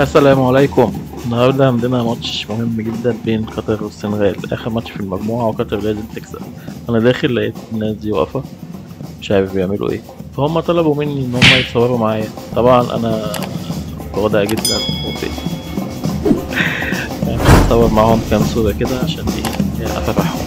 السلام عليكم. النهاردة عندنا ماتش مهم جدا بين قطر والسنغال. آخر ماتش في المجموعة وقطر لازم تكسب. أنا داخل لقيت الناس دي واقفة. مش عارف بيعملوا إيه. فهم طلبوا مني إن هم يتصوروا معايا. طبعا أنا متواضع جدا. وفي يعني أتصور معاهم كام صورة كده عشان إيه؟ أفرحهم.